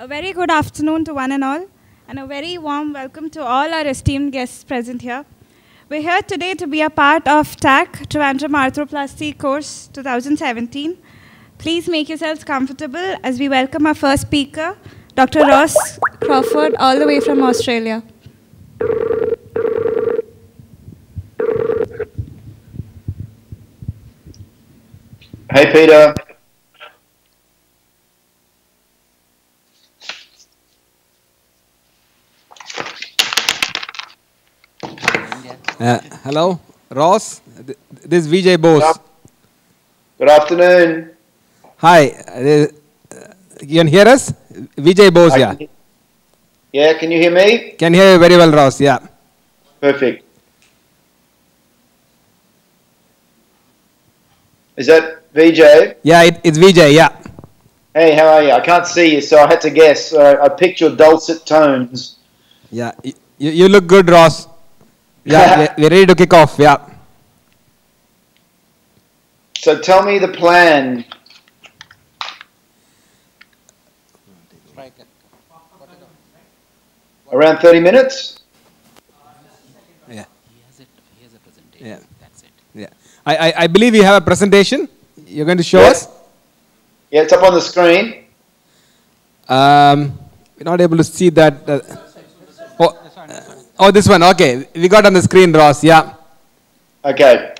A very good afternoon to one and all, and a very warm welcome to all our esteemed guests present here. We're here today to be a part of TAC, Trivandrum Arthroplasty Course 2017. Please make yourselves comfortable as we welcome our first speaker, Dr. Ross Crawford, all the way from Australia. Hey, Peter. Uh, hello, Ross. This is Vijay Bose. Good afternoon. Hi. Uh, you can hear us? Vijay Bose, I yeah. can- Yeah, can you hear me? Can hear you very well, Ross. Yeah. Perfect. Is that VJ? Yeah, it, it's Vijay. Yeah. Hey, how are you? I can't see you, so I had to guess. So I picked your dulcet tones. Yeah. You you look good, Ross. Yeah, we're, ready to kick off. Yeah. So tell me the plan. Around 30 minutes? Yeah. He has, it, he has a presentation. Yeah. That's it. Yeah. I, I, I believe you have a presentation. You're going to show Yes. us. Yeah, it's up on the screen. Um, we're not able to see that. Uh, oh, this one. Okay. We got on the screen, Ross. Yeah. Okay.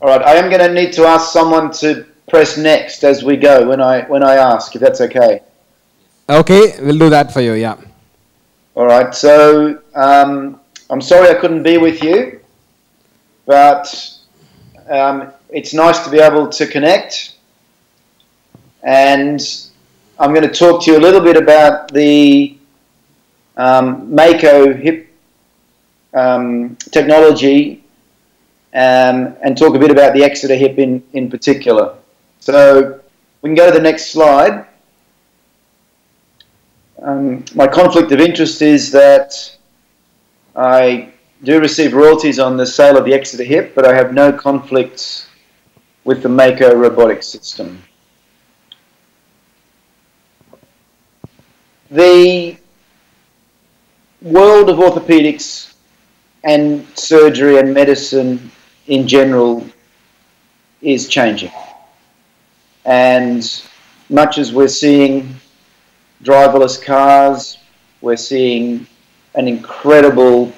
All right. I am going to need to ask someone to press next as we go when I when I ask, if that's okay. Okay. We'll do that for you. Yeah. All right. So um, I'm sorry I couldn't be with you, but um, it's nice to be able to connect. And I'm going to talk to you a little bit about the um, Mako hip um, technology um, and talk a bit about the Exeter hip in, in particular. So we can go to the next slide. Um, my conflict of interest is that I do receive royalties on the sale of the Exeter hip, but I have no conflicts with the Mako robotic system. The world of orthopedics and surgery and medicine in general is changing. And much as we're seeing driverless cars. We're seeing an incredible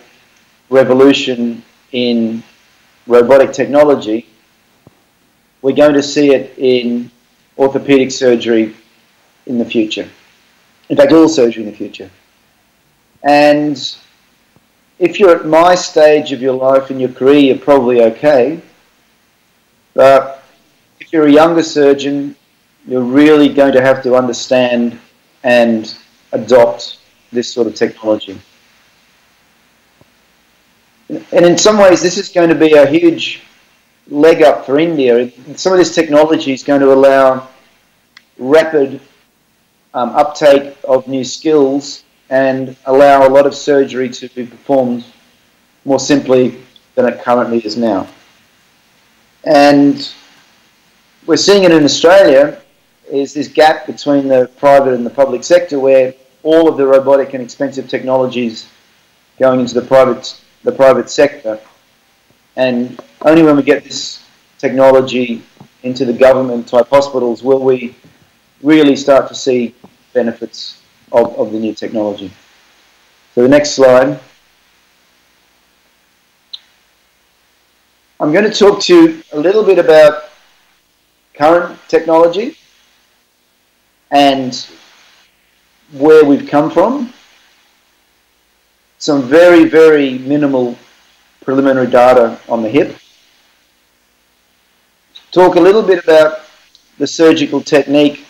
revolution in robotic technology. We're going to see it in orthopedic surgery in the future. In fact, all surgery in the future. And if you're at my stage of your life in your career, you're probably okay. But if you're a younger surgeon, you're really going to have to understand and adopt this sort of technology. And in some ways, this is going to be a huge leg up for India. Some of this technology is going to allow rapid um, uptake of new skills and allow a lot of surgery to be performed more simply than it currently is now. And we're seeing it in Australia is this gap between the private and the public sector where all of the robotic and expensive technologies going into the private the private sector and only when we get this technology into the government type hospitals will we really start to see benefits of, of the new technology. So the next slide. I'm going to talk to you a little bit about current technology and where we've come from. Some very, very minimal preliminary data on the hip. Talk a little bit about the surgical technique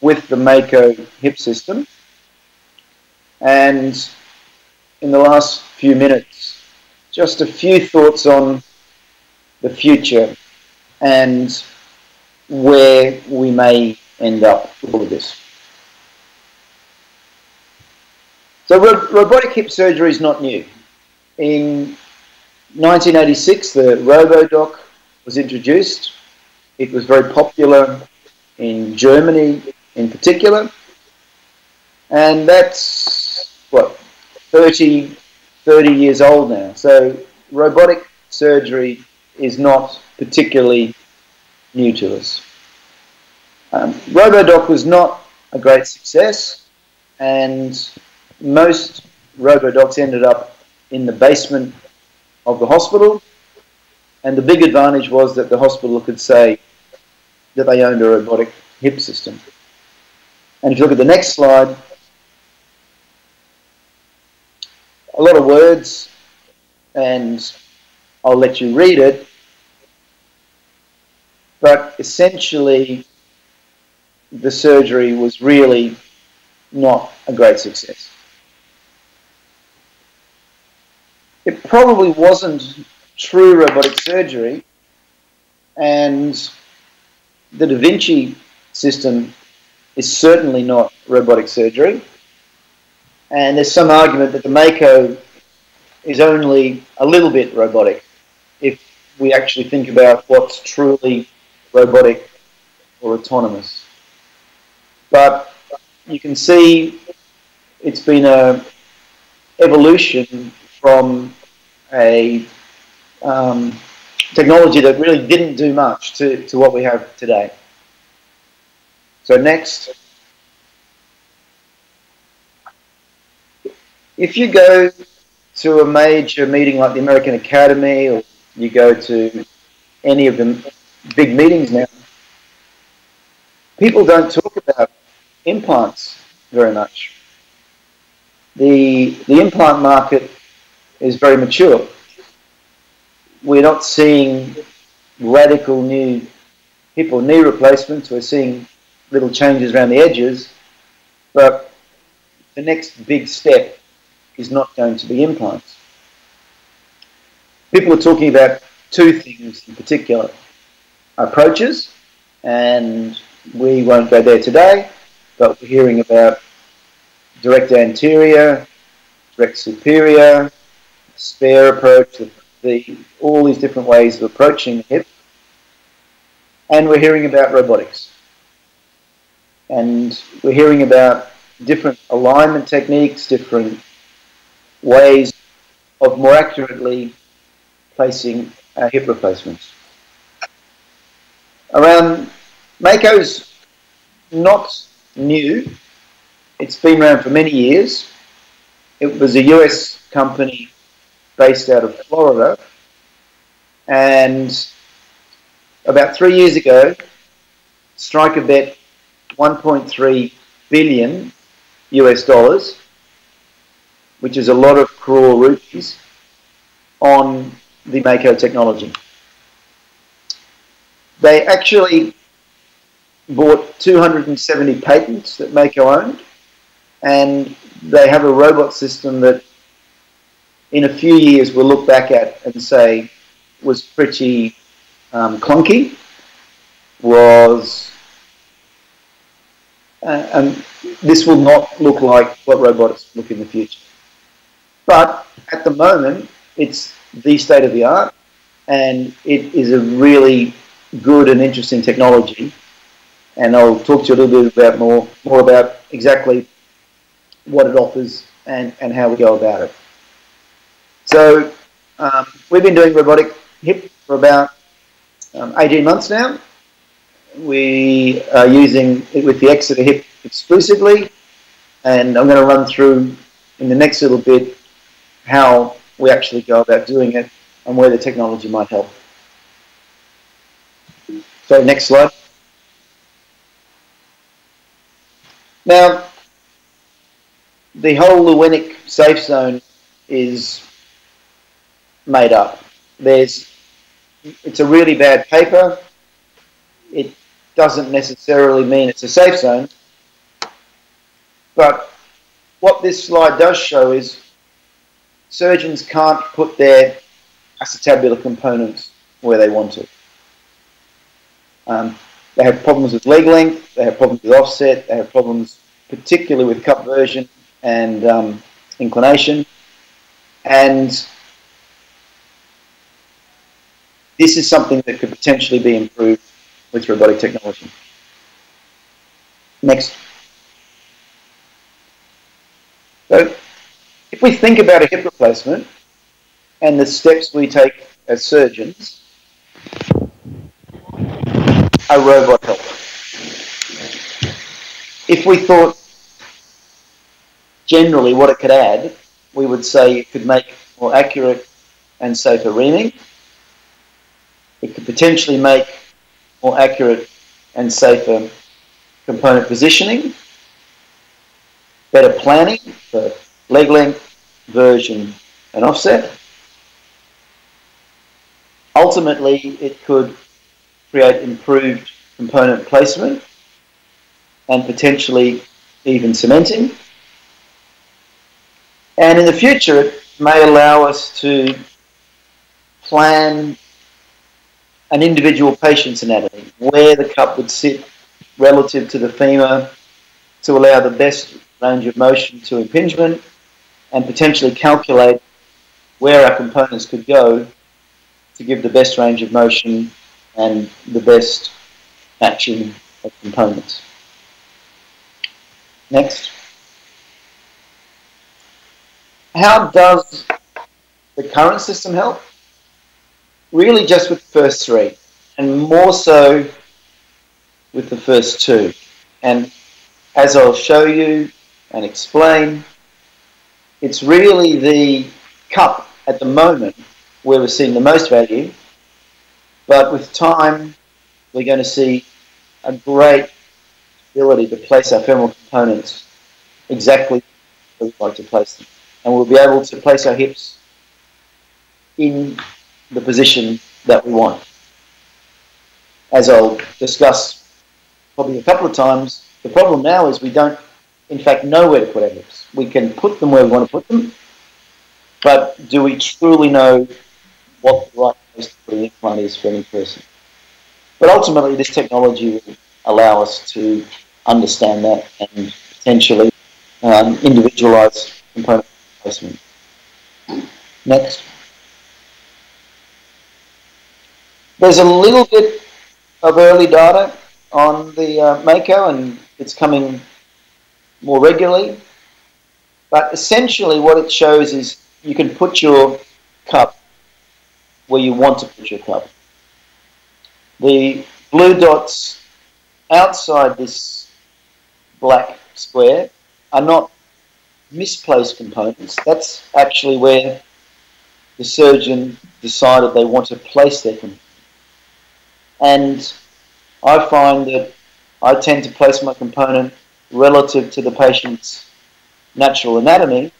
with the Mako hip system. And in the last few minutes, just a few thoughts on the future and where we may end up with all of this. So ro- robotic hip surgery is not new. In 1986, the RoboDoc was introduced. It was very popular in Germany in particular. And that's, what, 30, 30 years old now. So robotic surgery is not particularly new to us. Um, RoboDoc was not a great success, and most RoboDocs ended up in the basement of the hospital. And the big advantage was that the hospital could say that they owned a robotic hip system. And if you look at the next slide, a lot of words, and I'll let you read it. But essentially, the surgery was really not a great success. It probably wasn't true robotic surgery, and the Da Vinci system is certainly not robotic surgery. And there's some argument that the Mako is only a little bit robotic if we actually think about what's truly robotic or autonomous. But you can see it's been a evolution from a um, technology that really didn't do much to, to what we have today. So next. If you go to a major meeting like the American Academy or you go to any of the big meetings now, people don't talk about implants very much. The, the implant market is very mature. We're not seeing radical new hip or knee replacements. We're seeing little changes around the edges, but the next big step is not going to be implants. People are talking about two things in particular approaches, and we won't go there today, but we're hearing about direct anterior, direct superior, SPAIRE approach, the, the, all these different ways of approaching the hip. And we're hearing about robotics. And we're hearing about different alignment techniques, different ways of more accurately placing uh, hip replacements. Around Mako's not new. It's been around for many years. It was a US company based out of Florida. And about three years ago, Stryker bet 1.3 billion US dollars, which is a lot of crore rupees, on the Mako technology. They actually bought 270 patents that Mako owned, and they have a robot system that in a few years we'll look back at and say was pretty um, clunky, was, uh, and this will not look like what robotics look in the future. But at the moment, it's the state of the art, and it is a really good and interesting technology. And I'll talk to you a little bit about more more about exactly what it offers and, and how we go about it. So um, we've been doing robotic hip for about um, 18 months now. We are using it with the Exeter hip exclusively, and I'm going to run through in the next little bit how we actually go about doing it and where the technology might help. So next slide. Now, the whole Lewinnek safe zone is made up. There's, it's a really bad paper. It doesn't necessarily mean it's a safe zone. But what this slide does show is surgeons can't put their acetabular components where they want to. Um, they have problems with leg length, they have problems with offset, they have problems particularly with cup version and um, inclination. And this is something that could potentially be improved with robotic technology. Next. So if we think about a hip replacement and the steps we take as surgeons, a robot helper. If we thought generally what it could add, we would say it could make more accurate and safer reaming. It could potentially make more accurate and safer component positioning, better planning for leg length, version, and offset. Ultimately, it could create improved component placement and potentially even cementing. And in the future, it may allow us to plan an individual patient's anatomy, where the cup would sit relative to the femur to allow the best range of motion to impingement and potentially calculate where our components could go to give the best range of motion and the best matching of components. Next. How does the current system help? Really just with the first three, and more so with the first two. And as I'll show you and explain, it's really the cup at the moment where we're seeing the most value, but with time, we're going to see a great ability to place our femoral components exactly where we'd like to place them. And we'll be able to place our hips in the position that we want. As I'll discuss probably a couple of times, the problem now is we don't, in fact, know where to put our hips. We can put them where we want to put them, but do we truly know what the right place to put an implant is for any person? But ultimately, this technology will allow us to understand that and potentially um, individualize component placement. Next. There's a little bit of early data on the uh, Mako and it's coming more regularly. But essentially what it shows is you can put your cup where you want to put your cup. The blue dots outside this black square are not misplaced components. That's actually where the surgeon decided they want to place their component. And I find that I tend to place my component relative to the patient's natural anatomy,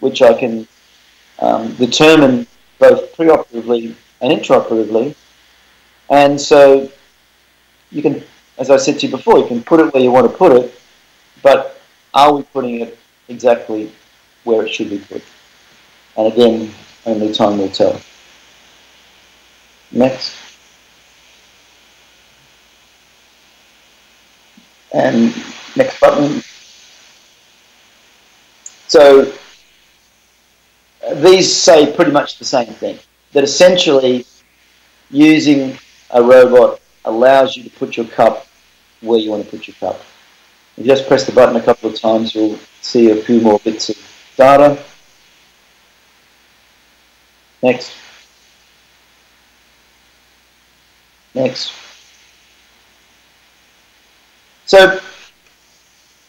which I can um, determine both preoperatively and intraoperatively. And so you can, as I said to you before, you can put it where you want to put it, but are we putting it exactly where it should be put? And again, only time will tell. Next. And next button. So these say pretty much the same thing. That essentially using a robot allows you to put your cup where you want to put your cup. If you just press the button a couple of times, you'll see a few more bits of data. Next. Next. So,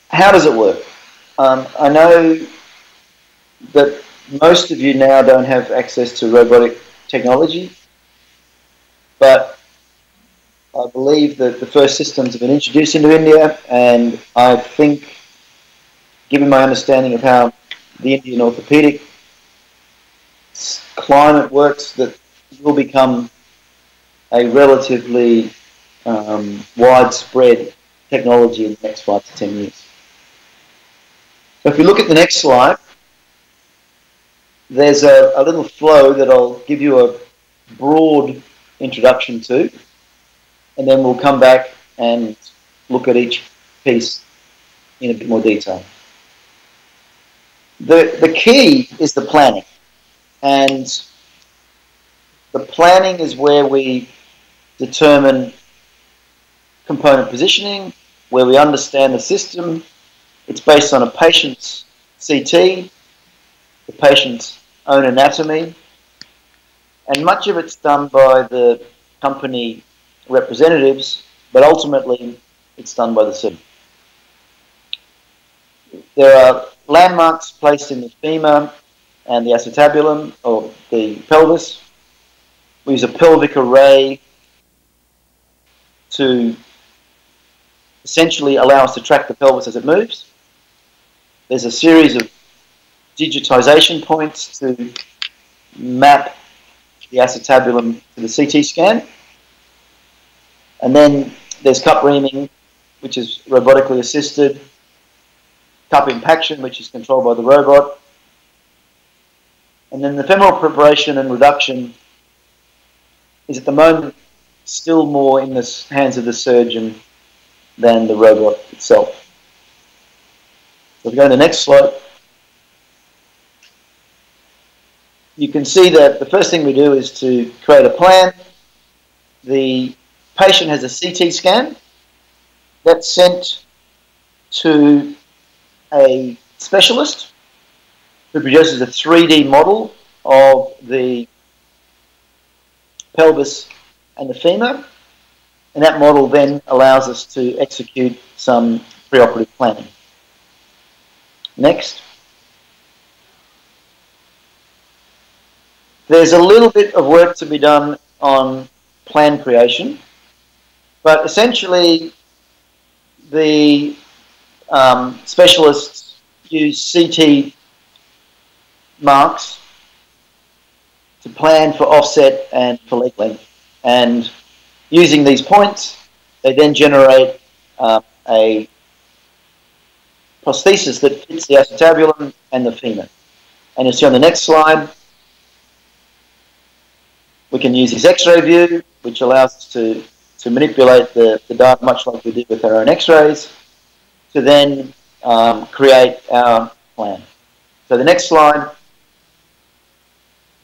how does it work? Um, I know that most of you now don't have access to robotic technology, but I believe that the first systems have been introduced into India, and I think, given my understanding of how the Indian orthopedic climate works, that will become a relatively um, widespread technology in the next five to ten years. So if you look at the next slide, there's a, a little flow that I'll give you a broad introduction to, and then we'll come back and look at each piece in a bit more detail. The, the key is the planning, and the planning is where we determine component positioning, where we understand the system. It's based on a patient's CT, the patient's own anatomy, and much of it's done by the company representatives, but ultimately it's done by the surgeon. There are landmarks placed in the femur and the acetabulum or the pelvis. We use a pelvic array to essentially allow us to track the pelvis as it moves. There's a series of digitization points to map the acetabulum to the CT scan. And then there's cup reaming, which is robotically assisted, cup impaction, which is controlled by the robot. And then the femoral preparation and reduction is at the moment still more in the hands of the surgeon than the robot itself. If we go to the next slide, you can see that the first thing we do is to create a plan. The patient has a CT scan that's sent to a specialist who produces a 3D model of the pelvis and the femur, and that model then allows us to execute some preoperative planning. Next. There's a little bit of work to be done on plan creation, but essentially the um, specialists use CT marks to plan for offset and for leg length. And using these points, they then generate uh, a prosthesis that fits the acetabulum and the femur. And you'll see on the next slide, we can use this X-ray view, which allows us to, to manipulate the, the data much like we did with our own X-rays, to then um, create our plan. So the next slide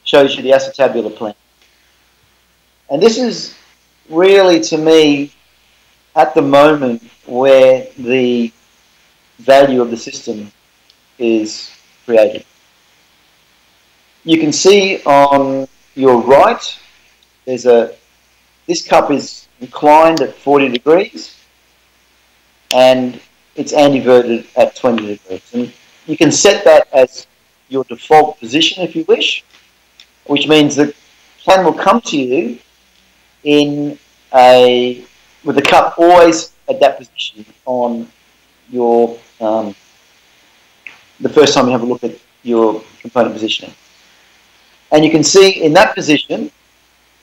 shows you the acetabular plan. And this is really, to me, at the moment where the value of the system is created. You can see on your right, there's a, this cup is inclined at 40 degrees and it's anteverted at 20 degrees. And you can set that as your default position if you wish, which means the plan will come to you in a with the cup always at that position on your um, the first time you have a look at your component positioning. And you can see in that position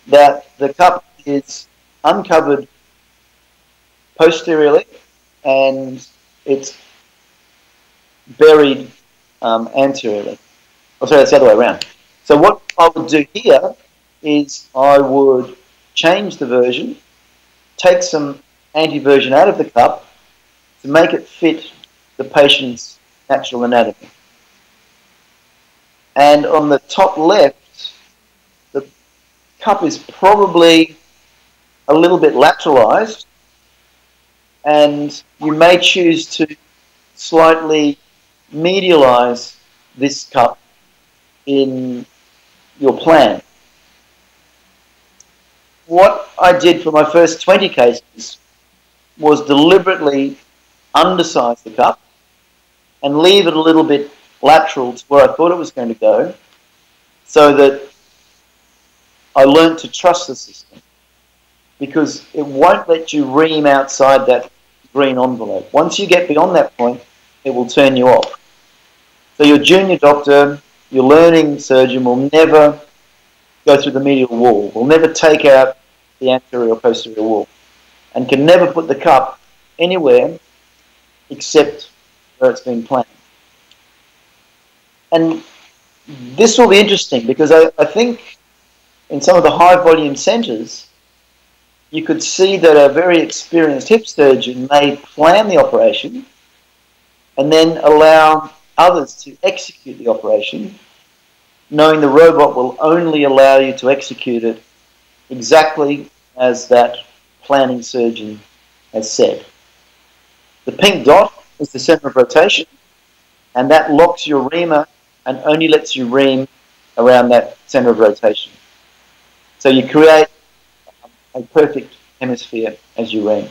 that the cup is uncovered posteriorly and it's buried um, anteriorly. Oh, sorry, that's the other way around. So what I would do here is I would change the version, take some anteversion out of the cup to make it fit the patient's natural anatomy. And on the top left, the cup is probably a little bit lateralized and you may choose to slightly medialize this cup in your plan. What I did for my first 20 cases was deliberately undersize the cup and leave it a little bit lateral to where I thought it was going to go so that I learned to trust the system because it won't let you ream outside that green envelope. Once you get beyond that point, it will turn you off. So your junior doctor, your learning surgeon will never go through the medial wall, will never take out the anterior or posterior wall, and can never put the cup anywhere except where it's been planned. And this will be interesting because I, I think in some of the high volume centres, you could see that a very experienced hip surgeon may plan the operation and then allow others to execute the operation, knowing the robot will only allow you to execute it exactly as that planning surgeon has said. The pink dot is the center of rotation, and that locks your reamer and only lets you ream around that center of rotation. So you create a perfect hemisphere as you ream.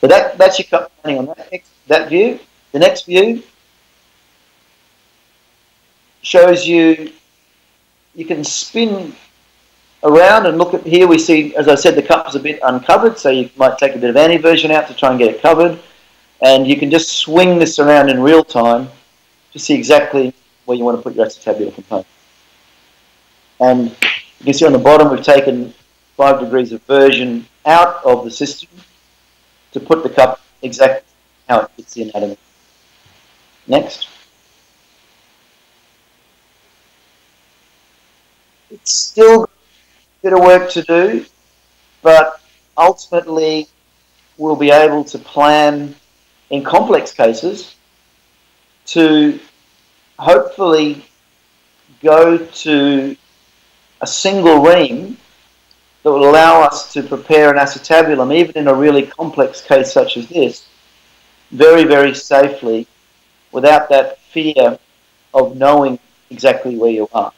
So that, that's your cup planning on that, that view. The next view shows you, you can spin around and look at here we see, as I said, the cup is a bit uncovered, so you might take a bit of anteversion out to try and get it covered. And you can just swing this around in real time to see exactly where you want to put your acetabular component. And you can see on the bottom we've taken 5 degrees of version out of the system to put the cup exactly how it fits the anatomy. Next. It's still a bit of work to do, but ultimately we'll be able to plan in complex cases to hopefully go to a single ream that will allow us to prepare an acetabulum, even in a really complex case such as this, very, very safely without that fear of knowing exactly where you are.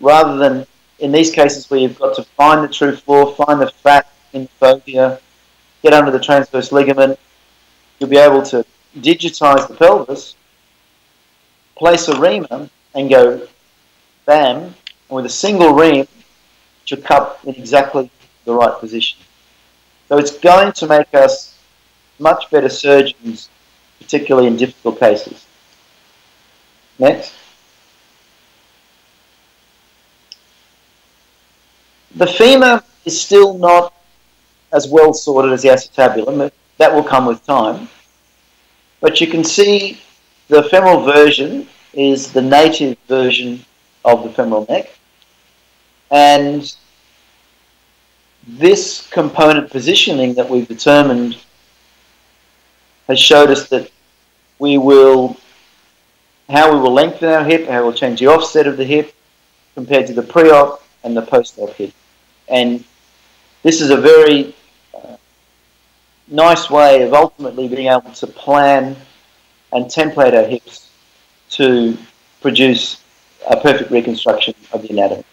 Rather than in these cases where you've got to find the true floor, find the fat in the fovea, get under the transverse ligament, you'll be able to digitize the pelvis, place a reamer, and go bam, with a single ream, to cup in exactly the right position. So it's going to make us much better surgeons, particularly in difficult cases. Next. The femur is still not as well sorted as the acetabulum. That will come with time. But you can see the femoral version is the native version of the femoral neck. And this component positioning that we've determined has showed us that we will, how we will lengthen our hip, how we'll change the offset of the hip compared to the pre-op and the post-op hip. And this is a very nice way of ultimately being able to plan and template our hips to produce a perfect reconstruction of the anatomy.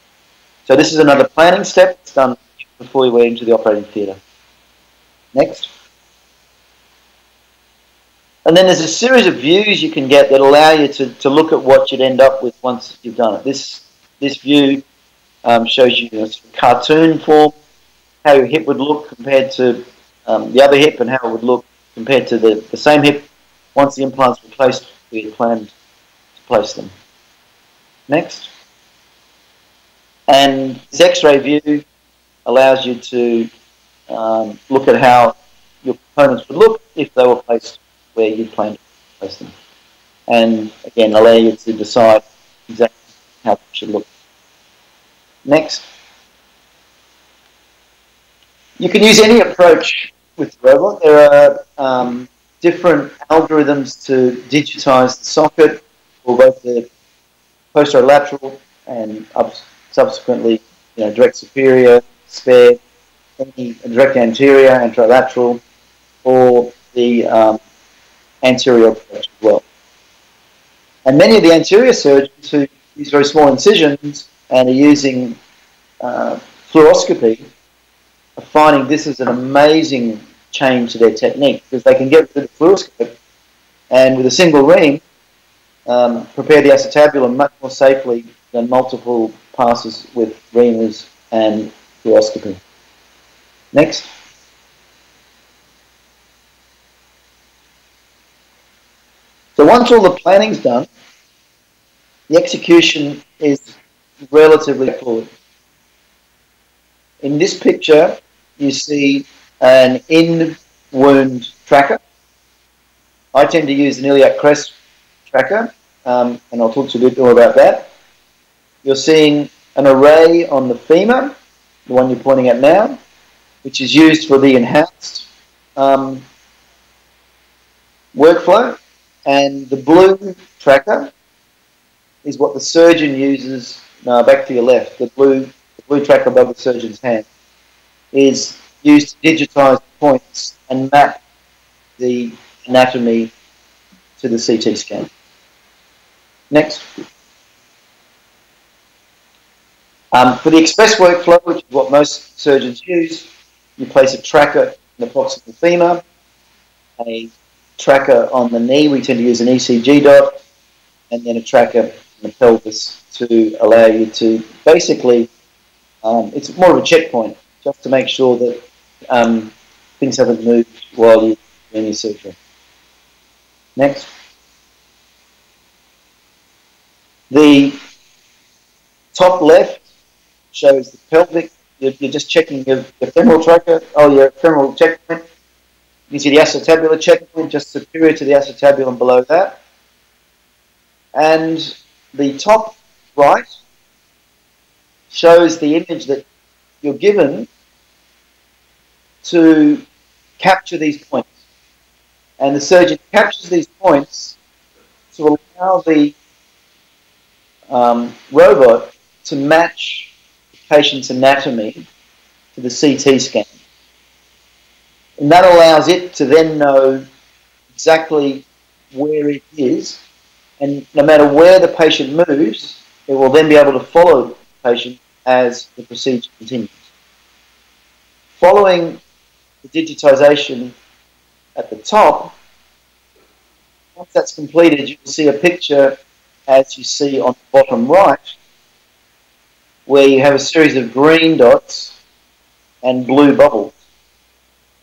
So this is another planning step. It's done before we went into the operating theatre. Next. And then there's a series of views you can get that allow you to, to look at what you'd end up with once you've done it. This this view um, shows you a cartoon form, how your hip would look compared to um, the other hip and how it would look compared to the, the same hip once the implants were placed we you planned to place them. Next. And this X-ray view allows you to um, look at how your components would look if they were placed where you plan to place them. And again, allow you to decide exactly how they should look. Next. You can use any approach with the robot. There are um, different algorithms to digitize the socket for both the posterolateral and up subsequently you know, direct superior, SPAIRE, any direct anterior, anterolateral, or the um, anterior approach as well. And many of the anterior surgeons who use very small incisions and are using uh, fluoroscopy are finding this is an amazing change to their technique because they can get rid of the fluoroscope and with a single ream um, prepare the acetabulum much more safely than multiple passes with reamers and fluoroscopy. Next. So once all the planning's done, the execution is relatively fluid. In this picture, you see an in-wound tracker. I tend to use an iliac crest tracker, um, and I'll talk to you a bit more about that. You're seeing an array on the femur, the one you're pointing at now, which is used for the enhanced um, workflow. And the blue tracker is what the surgeon uses. Now, back to your left, the blue, the blue tracker above the surgeon's hand is used to digitize points and map the anatomy to the CT scan. Next. Um, for the express workflow, which is what most surgeons use, you place a tracker in the proximal femur, a tracker on the knee, we tend to use an ECG dot, and then a tracker in the pelvis to allow you to basically, um, it's more of a checkpoint, just to make sure that um, things haven't moved while you're doing your surgery. Next. The top left shows the pelvic. You're, you're just checking your, your, femoral tracker, oh, your femoral checkpoint. You see the acetabular checkpoint just superior to the acetabulum below that. And the top right shows the image that you're given to capture these points. And the surgeon captures these points to allow the um, robot to match the patient's anatomy to the CT scan. And that allows it to then know exactly where it is. And no matter where the patient moves, it will then be able to follow the patient as the procedure continues. Following the digitization at the top, once that's completed, you will see a picture as you see on the bottom right, where you have a series of green dots and blue bubbles.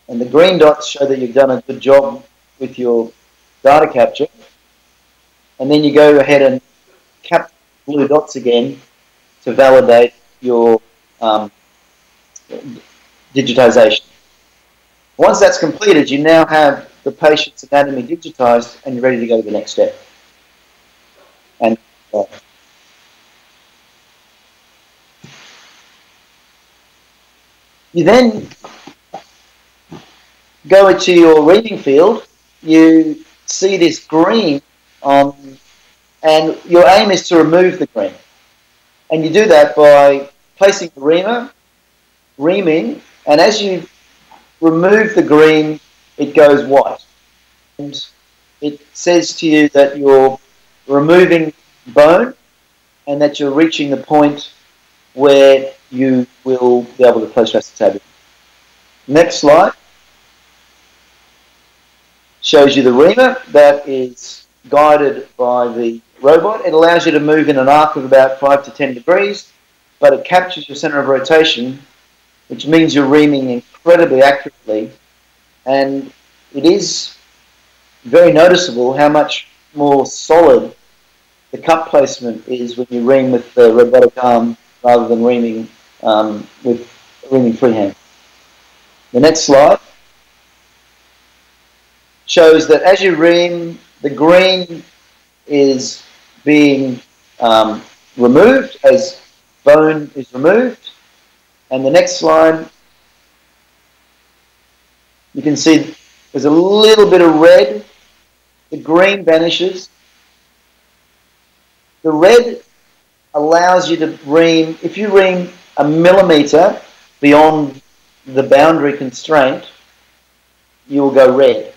And the green dots show that you've done a good job with your data capture. And then you go ahead and cap blue dots again to validate your um, digitization. Once that's completed, you now have the patient's anatomy digitized and you're ready to go to the next step. And uh, you then go into your reading field, you see this green on, and your aim is to remove the green. And you do that by placing the reamer, reaming, and as you remove the green, it goes white. And it says to you that you're removing bone and that you're reaching the point where you will be able to place the acetabulum. Next slide shows you the reamer that is guided by the robot. It allows you to move in an arc of about 5 to 10 degrees, but it captures your center of rotation, which means you're reaming incredibly accurately. And it is very noticeable how much more solid the cup placement is when you ream with the robotic arm rather than reaming um, with reaming freehand. The next slide shows that as you ream, the green is being um, removed as bone is removed. And the next slide, you can see there's a little bit of red. The green vanishes. The red allows you to ream, if you ream a millimeter beyond the boundary constraint, you will go red.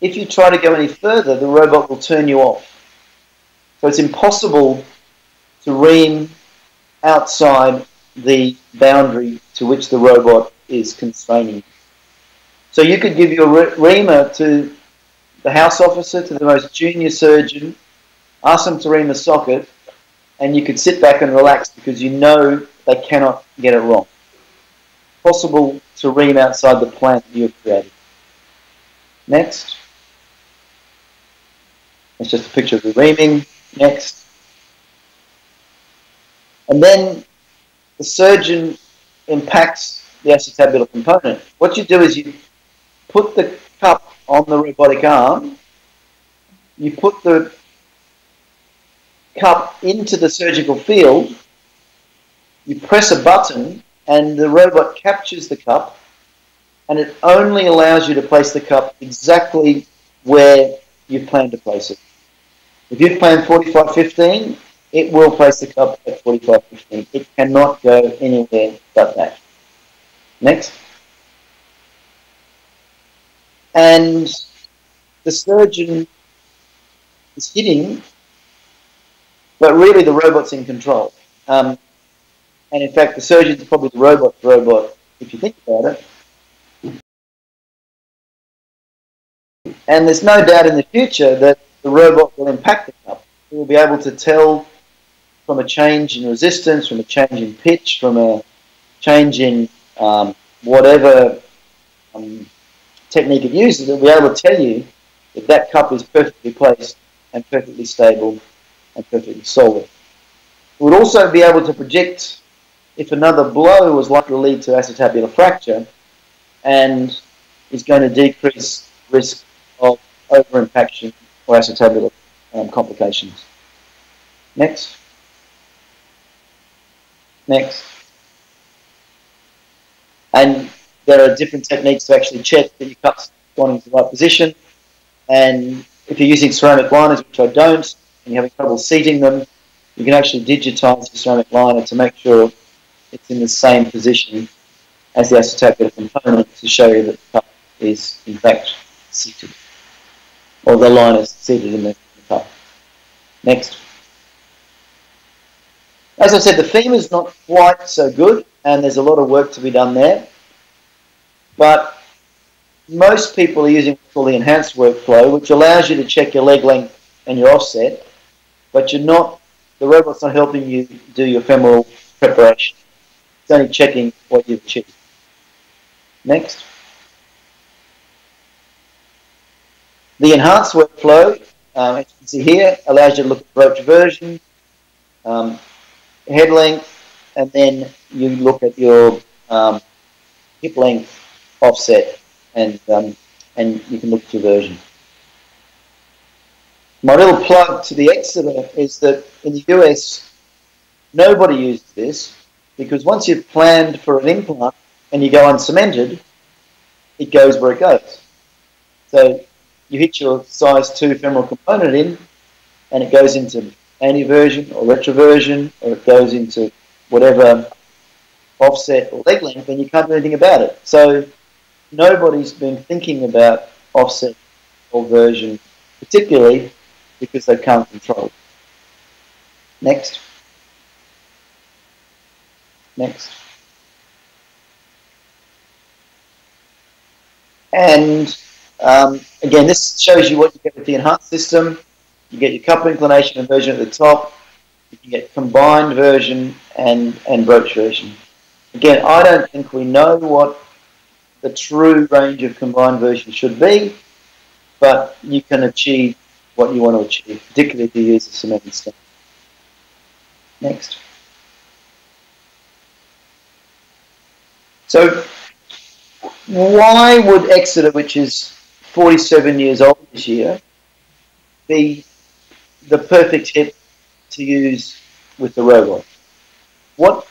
If you try to go any further, the robot will turn you off. So it's impossible to ream outside the boundary to which the robot is constraining. So you could give your reamer to the house officer, to the most junior surgeon, ask them to ream a socket, and you could sit back and relax because you know they cannot get it wrong. Possible to ream outside the plant you've created. Next. It's just a picture of the reaming. Next. And then the surgeon impacts the acetabular component. What you do is you put the cup on the robotic arm, you put the cup into the surgical field, you press a button, and the robot captures the cup, and it only allows you to place the cup exactly where you plan to place it. If you plan 4515, it will place the cup at 4515. It cannot go anywhere but that. Next. And the surgeon is hitting, but really the robot's in control. Um, and in fact, the surgeon's probably the robot's robot, if you think about it. And there's no doubt in the future that the robot will impact the cup. It will be able to tell from a change in resistance, from a change in pitch, from a change in um, whatever um, technique it uses, it'll be able to tell you that that cup is perfectly placed and perfectly stable and perfectly solid. It would also be able to predict if another blow was likely to lead to acetabular fracture and is going to decrease risk of over-impaction or acetabular um, complications. Next. Next. And there are different techniques to actually check that your cup's gone into the right position. And if you're using ceramic liners, which I don't, and you're having trouble seating them, you can actually digitize the ceramic liner to make sure it's in the same position as the acetabular component to show you that the cup is in fact seated, or the liner is seated in the, cup. Next. As I said, the femur is not quite so good, and there's a lot of work to be done there. But most people are using what's the enhanced workflow, which allows you to check your leg length and your offset, but you're not, the robot's not helping you do your femoral preparation. It's only checking what you've achieved. Next. The enhanced workflow, um, as you can see here, allows you to look at broach version, um, head length, and then you look at your um, hip length offset and um, and you can look at your version. My little plug to the Exeter is that in the US, nobody uses this because once you've planned for an implant and you go uncemented, it goes where it goes. So you hit your size 2 femoral component in and it goes into anteversion or retroversion or it goes into whatever offset or leg length and you can't do anything about it. So nobody's been thinking about offset or version, particularly because they can't control. Next. Next. And um, again, this shows you what you get with the enhanced system. You get your cup inclination and version at the top. You can get combined version and, and broach version. Again, I don't think we know what the true range of combined version should be, but you can achieve what you want to achieve, particularly if you use the cemented stem. Next. So, why would Exeter, which is 47 years old this year, be the perfect hip to use with the robot? What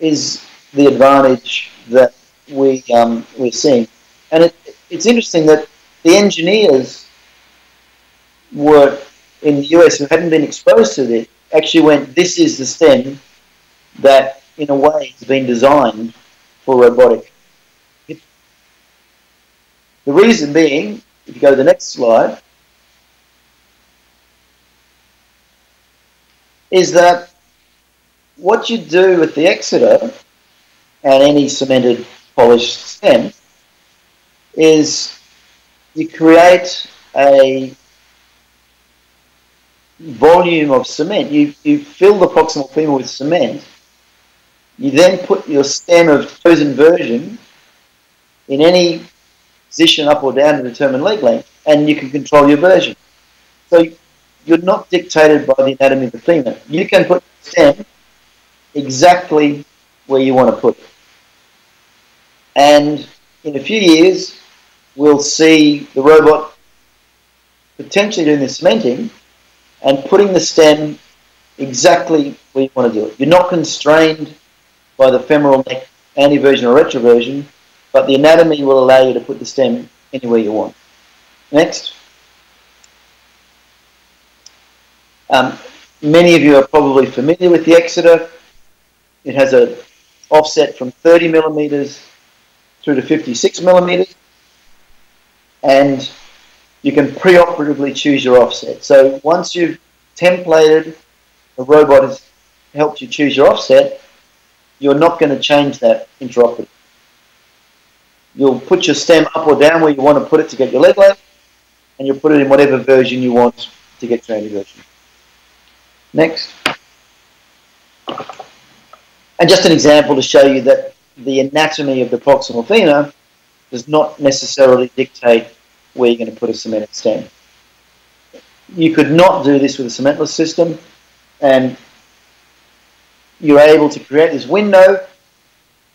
is the advantage that we um, we're seeing. And it, it's interesting that the engineers were in the US who hadn't been exposed to this actually went, this is the stem that in a way has been designed for robotic. The reason being, if you go to the next slide, is that what you do with the Exeter and any cemented polished stem is you create a volume of cement. You, you fill the proximal femur with cement. You then put your stem of chosen version in any position up or down to determine leg length, and you can control your version. So you're not dictated by the anatomy of the femur. You can put the stem exactly where you want to put it. And in a few years, we'll see the robot potentially doing the cementing and putting the stem exactly where you want to do it. You're not constrained by the femoral neck anteversion or retroversion, but the anatomy will allow you to put the stem anywhere you want. Next. Um, many of you are probably familiar with the Exeter. It has a offset from 30 millimeters through to 56 millimeters. And you can preoperatively choose your offset. So once you've templated, the robot has helped you choose your offset, you're not going to change that intraoperatively. You'll put your stem up or down where you want to put it to get your leg length, and you'll put it in whatever version you want to get your anteversion. Next. And just an example to show you that the anatomy of the proximal femur does not necessarily dictate where you're going to put a cemented stem. You could not do this with a cementless system, and you're able to create this window,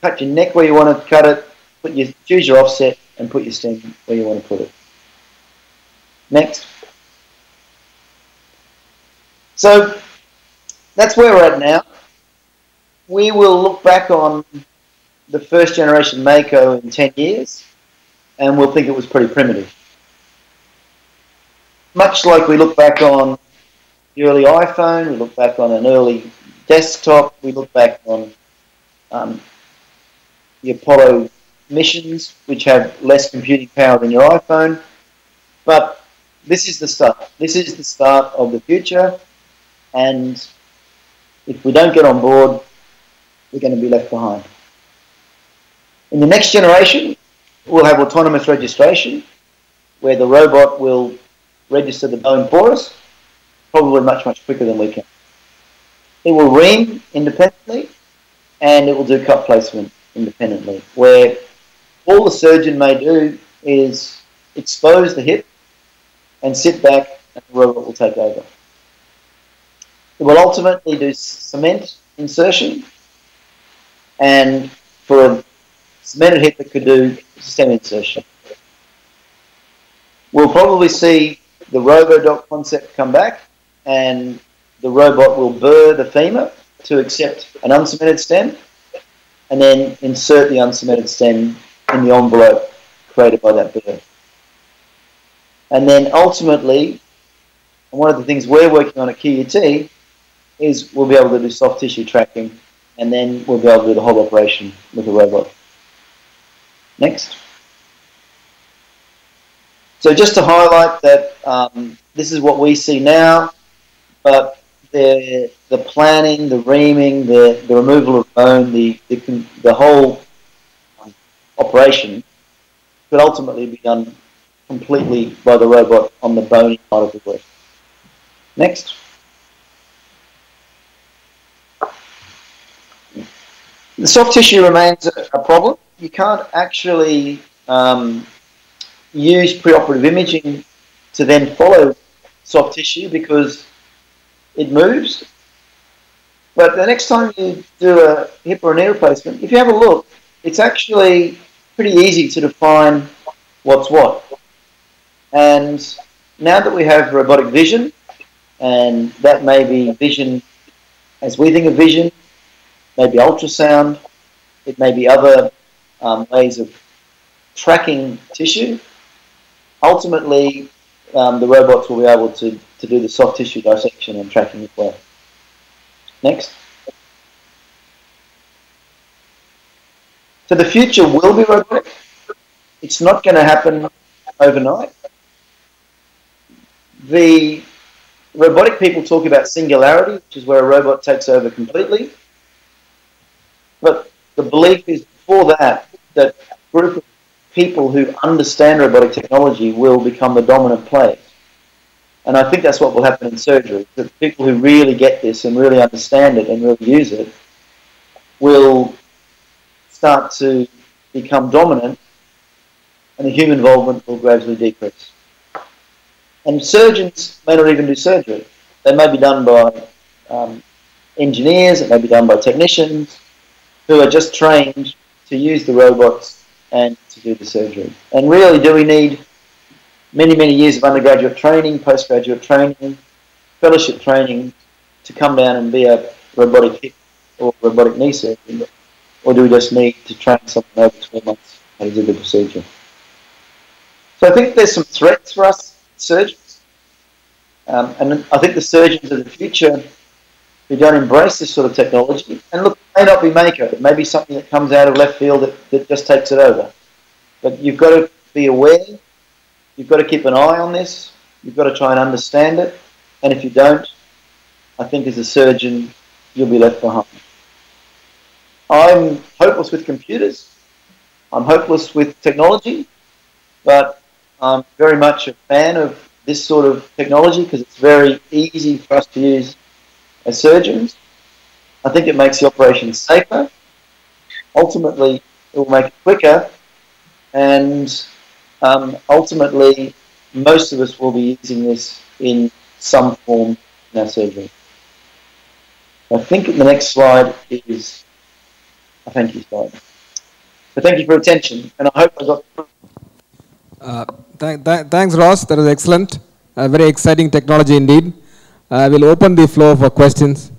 cut your neck where you want to cut it, put your choose your offset, and put your stem where you want to put it. Next. So that's where we're at now. We will look back on the first generation Mako in 10 years and we'll think it was pretty primitive. Much like we look back on the early iPhone, we look back on an early desktop, we look back on um, the Apollo missions, which have less computing power than your iPhone. But this is the start. This is the start of the future, and if we don't get on board, we're going to be left behind. In the next generation, we'll have autonomous registration, where the robot will register the bone for us, probably much, much quicker than we can. It will ream independently, and it will do cut placement independently, where all the surgeon may do is expose the hip and sit back, and the robot will take over. It will ultimately do cement insertion, and for a cemented hip, it could do stem insertion. We'll probably see the RoboDoc concept come back, and the robot will burr the femur to accept an uncemented stem, and then insert the uncemented stem in the envelope created by that burr. And then ultimately, one of the things we're working on at QUT is we'll be able to do soft tissue tracking and then we'll be able to do the whole operation with a robot. Next. So just to highlight that um, this is what we see now, but the, the planning, the reaming, the, the removal of bone, the, the, the whole operation could ultimately be done completely by the robot on the bony part of the work. Next. The soft tissue remains a, problem. You can't actually um, use preoperative imaging to then follow soft tissue because it moves. But the next time you do a hip or a knee replacement, if you have a look, it's actually pretty easy to define what's what. And now that we have robotic vision, and that may be vision as we think of vision, maybe ultrasound, it may be other um, ways of tracking tissue. Ultimately, um, the robots will be able to, to do the soft tissue dissection and tracking as well. Next. So the future will be robotic. It's not going to happen overnight. The robotic people talk about singularity, which is where a robot takes over completely. But the belief is before that, that group of people who understand robotic technology will become the dominant players. And I think that's what will happen in surgery. That people who really get this and really understand it and really use it will start to become dominant and the human involvement will gradually decrease. And surgeons may not even do surgery. They may be done by um, engineers, it may be done by technicians, who are just trained to use the robots and to do the surgery. And really, do we need many, many years of undergraduate training, postgraduate training, fellowship training to come down and be a robotic hip or robotic knee surgeon? Or do we just need to train someone over 12 months how to do the procedure? So I think there's some threats for us surgeons. Um, and I think the surgeons of the future who don't embrace this sort of technology. And look, it may not be Mako. It may be something that comes out of left field that, that just takes it over. But you've got to be aware You've got to keep an eye on this. You've got to try and understand it. And if you don't, I think as a surgeon, you'll be left behind. I'm hopeless with computers. I'm hopeless with technology, but I'm very much a fan of this sort of technology because it's very easy for us to use as surgeons. I think it makes the operation safer. Ultimately, it will make it quicker, and um, ultimately, most of us will be using this in some form in our surgery. I think the next slide is a thank you. So thank you for your attention, and I hope I got Uh, th- th- thanks, Ross. That was excellent. Uh, very exciting technology indeed. I will open the floor for questions.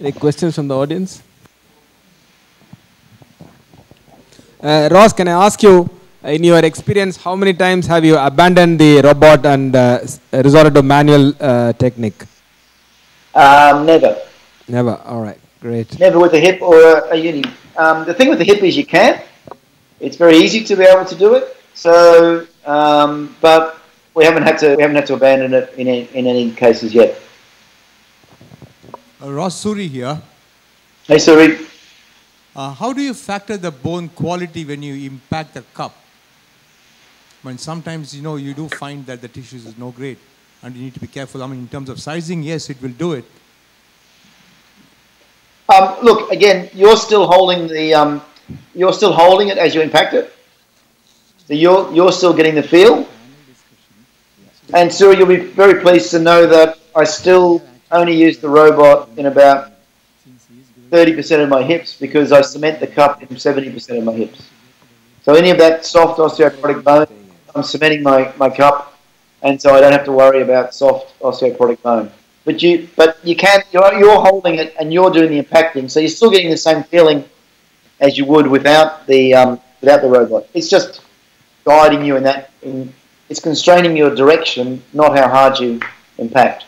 Any questions from the audience? Uh, Ross, can I ask you, in your experience, how many times have you abandoned the robot and uh, resorted to manual uh, technique? um, never. Never. All right. Great. Never with a hip or a, a uni. Um, the thing with the hip is you can. It's very easy to be able to do it. So, um, but we haven't had to we haven't had to abandon it in any, in any cases yet. Uh, Ross Suri here. Hey, sorry. Uh, how do you factor the bone quality when you impact the cup? When sometimes you know you do find that the tissues is no great, and you need to be careful. I mean, in terms of sizing, yes, it will do it. Um, look again. You're still holding the um, you're still holding it as you impact it. So you're you're still getting the feel. And Suri, you'll be very pleased to know that I still only use the robot in about 30% of my hips because I cement the cup in 70% of my hips. So any of that soft osteoporotic bone, I'm cementing my, my cup, and so I don't have to worry about soft osteoporotic bone. But you but you can you're, you're holding it and you're doing the impacting, so you're still getting the same feeling as you would without the um, without the robot. It's just guiding you in that. In, it's constraining your direction, not how hard you impact.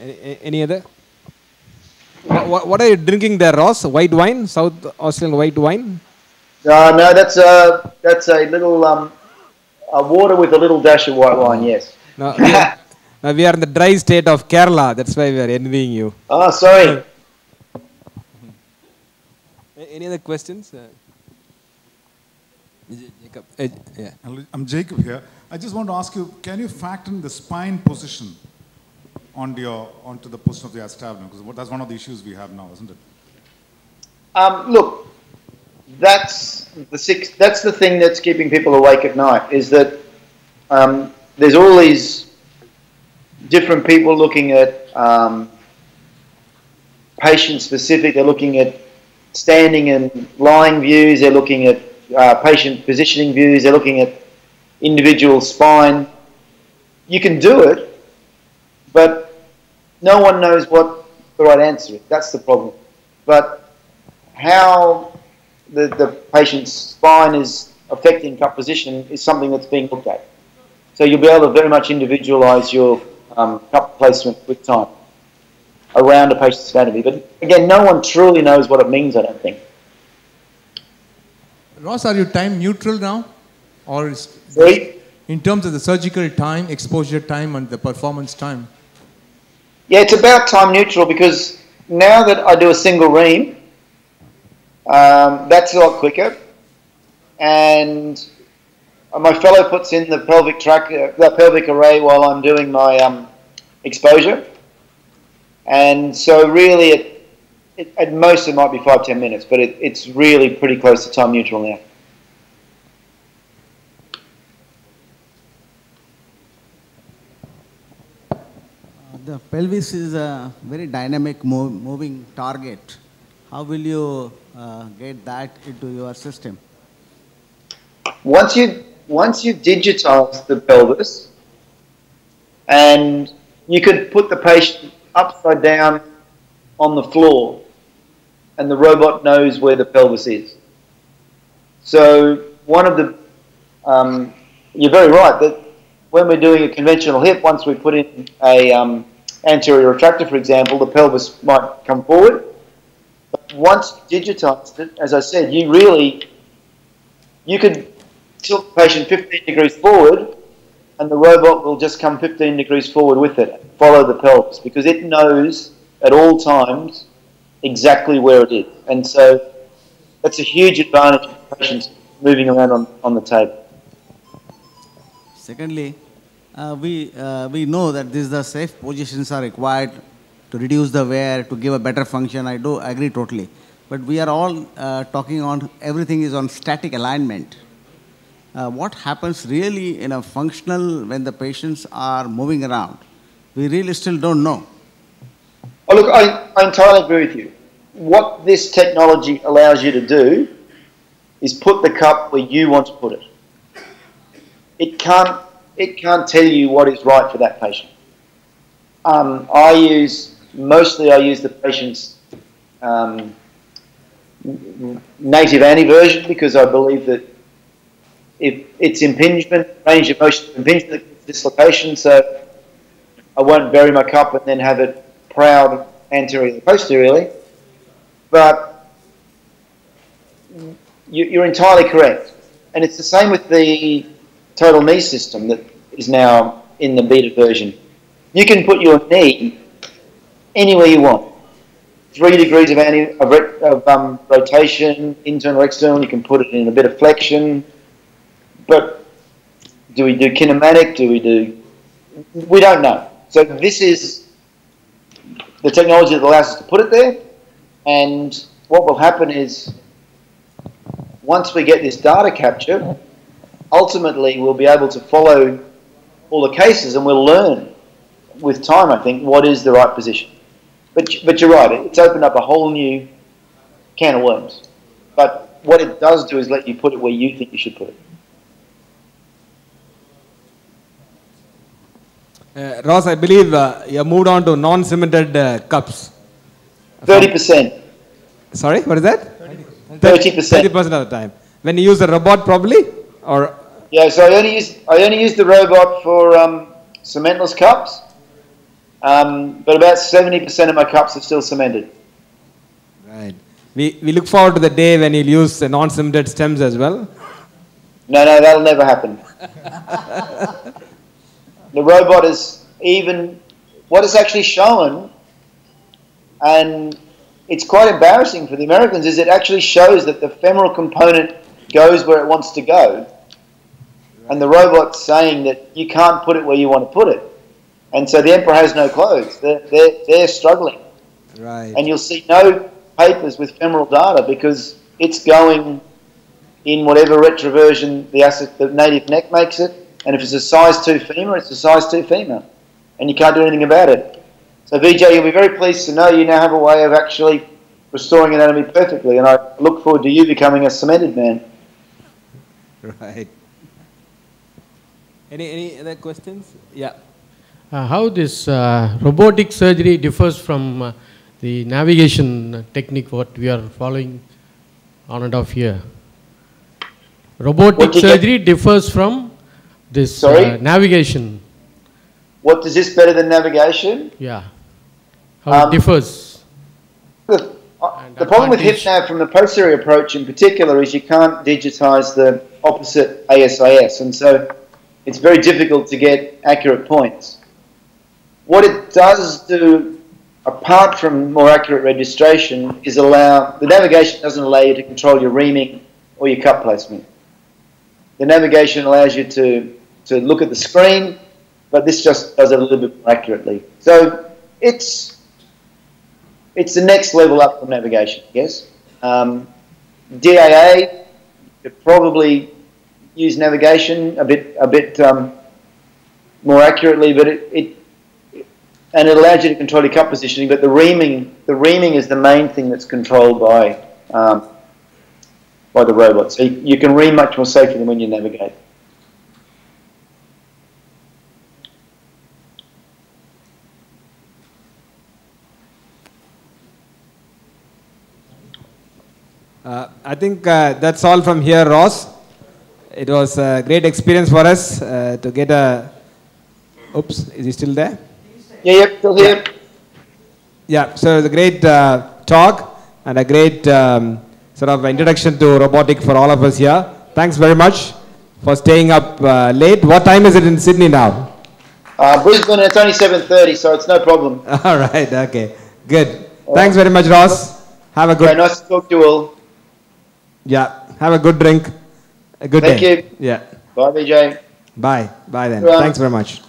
Any, any other? What, what are you drinking there, Ross? White wine? South Australian white wine? Uh, no, that's a that's a little um, a water with a little dash of white wine. Yes. No, we are, no, we are in the dry state of Kerala. That's why we are envying you. Oh, sorry. Any other questions? Uh, Jacob. Uh, yeah. I'm Jacob here. I just want to ask you, can you factor in the spine position onto your onto the position of the acetabulum? Because that's one of the issues we have now, isn't it? Um, look, that's the six. That's the thing that's keeping people awake at night. Is that um, there's all these different people looking at um, patient specific. They're looking at standing and lying views. They're looking at uh, patient positioning views. They're looking at individual spine. You can do it, but no one knows what the right answer is. That's the problem. But how the, the patient's spine is affecting cup position is something that's being looked at. So you'll be able to very much individualize your um, cup placement with time around a patient's anatomy. But again, no one truly knows what it means, I don't think. Ross, are you time neutral now, or in terms of the surgical time, exposure time, and the performance time? Yeah, it's about time neutral because now that I do a single ream, um, that's a lot quicker. And my fellow puts in the pelvic track, uh, the pelvic array while I'm doing my um, exposure. And so really, it, it, at most it might be five ten minutes, but it, it's really pretty close to time neutral now. The pelvis is a very dynamic move, moving target. How will you uh, get that into your system? once you once you digitize the pelvis and you could put the patient upside down on the floor and the robot knows where the pelvis is. So one of the um, you're very right that when we're doing a conventional hip once we put in a um, anterior retractor for example the pelvis might come forward. But once digitized it as i said you really you could tilt the patient 15 degrees forward, and the robot will just come 15 degrees forward with it, follow the pelvis, because it knows at all times exactly where it is. And so that's a huge advantage for patients moving around on, on the table. Secondly, uh, we, uh, we know that these the safe positions are required to reduce the wear, to give a better function. I do agree totally. But we are all uh, talking on everything is on static alignment. Uh, what happens really in a functional when the patients are moving around? We really still don't know. Oh, look, I, I entirely agree with you. What this technology allows you to do is put the cup where you want to put it. It can't, it can't tell you what is right for that patient. Um, I use, mostly I use the patient's um, native anteversion because I believe that if it's impingement, range of motion impingement dislocation, so I won't bury my cup and then have it proud anteriorly posteriorly. But you, are entirely correct. And it's the same with the total knee system that is now in the beta version. You can put your knee anywhere you want. Three degrees of, anti, of, of um, rotation, internal, external. You can put it in a bit of flexion. But do we do kinematic? Do we do? We don't know. So this is the technology that allows us to put it there. And what will happen is once we get this data capture, ultimately we'll be able to follow all the cases and we'll learn with time, I think, what is the right position. But, but you're right, it's opened up a whole new can of worms. But what it does do is let you put it where you think you should put it. Uh, Ross, I believe uh, you have moved on to non-cemented uh, cups. 30%. Sorry, what is that? 30%. 30% of the time. When you use the robot probably? or? Yeah, so I only use, I only use the robot for um, cementless cups. Um, but about 70% of my cups are still cemented. Right. We, we look forward to the day when you'll use non-cemented stems as well. No, no, that'll never happen. the robot is even what is actually shown, and it's quite embarrassing for the Americans, is it actually shows that the femoral component goes where it wants to go, and the robot's saying that you can't put it where you want to put it. And so the emperor has no clothes. They're, they're, they're struggling. Right. And you'll see no papers with femoral data because it's going in whatever retroversion the, the native neck makes it, and if it's a size 2 femur, it's a size 2 femur. And you can't do anything about it. So, VJ, you'll be very pleased to know you now have a way of actually restoring anatomy perfectly. And I look forward to you becoming a cemented man. Right. Any, any other questions? Yeah. Uh, how this uh, robotic surgery differs from uh, the navigation technique what we are following on and off here? Robotic surgery differs from this uh, navigation. What does this better than navigation? Yeah. How um, it differs. The, uh, the problem with HipNav from the posterior approach in particular is you can't digitize the opposite ASIS, and so it's very difficult to get accurate points. What it does do, apart from more accurate registration, is allow the navigation doesn't allow you to control your reaming or your cup placement. The navigation allows you to, to look at the screen, but this just does it a little bit more accurately. So it's, it's the next level up from navigation, yes. Um, DAA could probably use navigation a bit, a bit um, more accurately, but it, it and it allows you to control your cup positioning. But the reaming, the reaming is the main thing that's controlled by um, by the robot. So you, you can ream much more safely than when you navigate. Uh, I think uh, that's all from here, Ross. It was a great experience for us uh, to get a. Oops, is he still there? Yeah, yep, still here. Yeah, so it was a great uh, talk and a great um, sort of introduction to robotic for all of us here. Thanks very much. for staying up uh, late. What time is it in Sydney now? Uh, Brisbane, it's only 7.30, so it's no problem. All right, okay. Good. Thanks very much, Ross. Have a good Okay, nice to talk to you all. Yeah. Have a good drink. A good Thank day. you. Yeah. Bye, Vijay. Bye. Bye then. Right. Thanks very much.